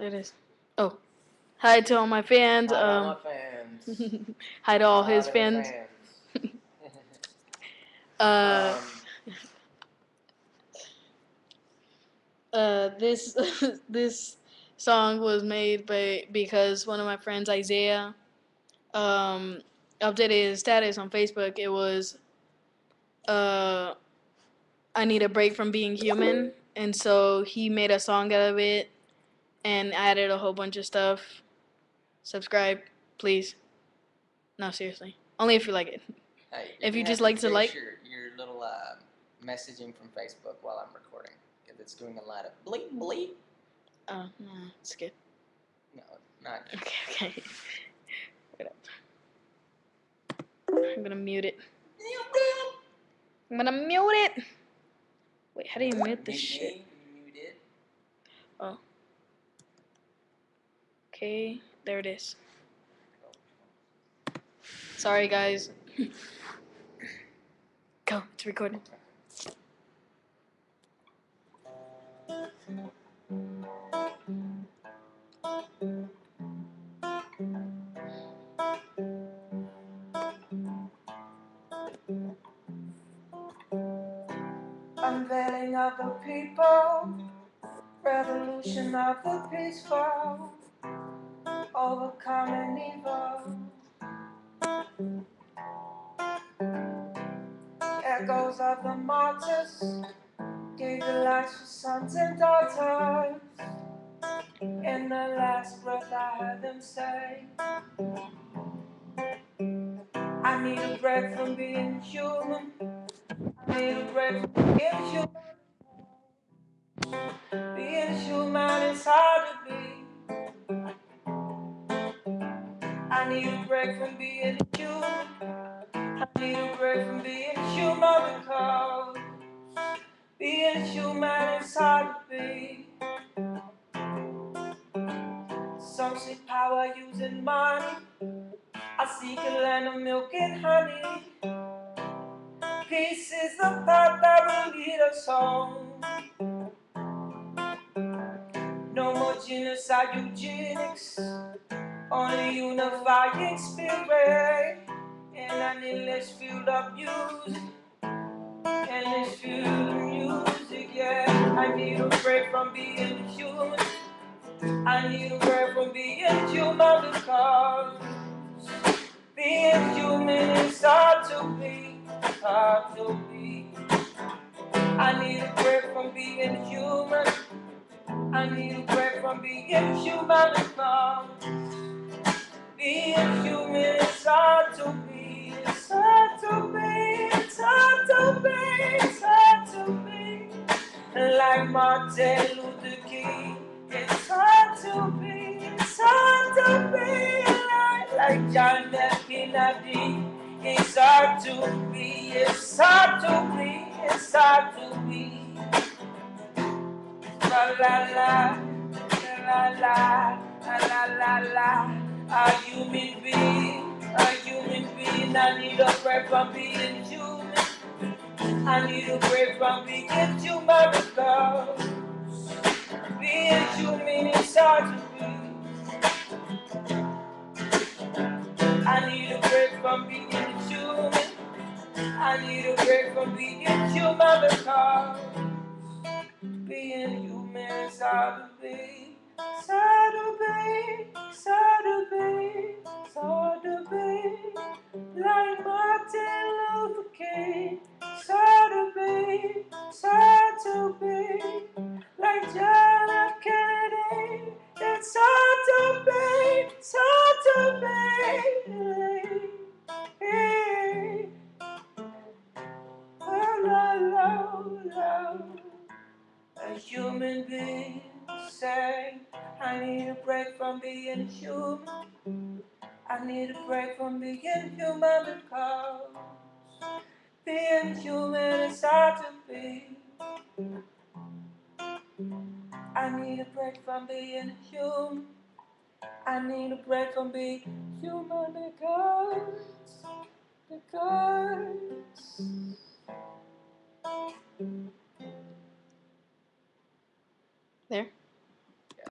it is. Oh, hi to all my fans. Hi, all um, my fans. hi to all Hi his to fans. Uh, um, uh, this this song was made by because one of my friends Isaiah um, updated his status on Facebook. It was uh, I need a break from being human, and so he made a song out of it and added a whole bunch of stuff. Subscribe, please. No, seriously. Only if you like it. hey, if you just like to like- your, your little uh, messaging from Facebook while I'm recording, if it's doing a lot of bleep bleep. Oh, no, it's good. No, not. Okay, okay. Wait up. I'm gonna mute it. I'm gonna mute it. Wait, how do you mute this shit? Mute it. Okay, there it is. Sorry, guys. Go, it's recording. Unveiling of the people, revolution of the peaceful, overcoming evil. Echoes of the martyrs gave the lives for sons and daughters. In the last breath, I heard them say, I need a break from being human. I need a break from being human. Being human is hard to be. I need a break from being a human. I need a break from being human because being human is hard to be. Some seek power using money. I seek a land of milk and honey. Peace is the path that will lead us home. No more genocide, eugenics. Only unifying spirit. And an endless field of music. Endless field of music, yeah. I need a break from being human. I need a break from being human because being human is hard to be, hard to be. I need a break from being human. I need a break from being human because being human is hard to be, it's hard to be, it's hard to be, it's hard to be. Like Martin Luther King, it's hard to be, it's hard to be. Like, like John F. Kennedy, it's hard to be, it's hard to be, it's hard to be. La la la, la la, la la la la. A human being, a human being. I need a break from being human. I need a break from being human because being human is hard to be. I need a break from being human. I need a break from being human because being human is hard to be. Hard to be. Like Martin Luther King, to be. Like John F. Kennedy, it's to be. Hey, oh, la, la, la. A human being say, I need a break from being human. I need a break from being human because being human is hard to be. I need a break from being human. I need a break from being human because, because.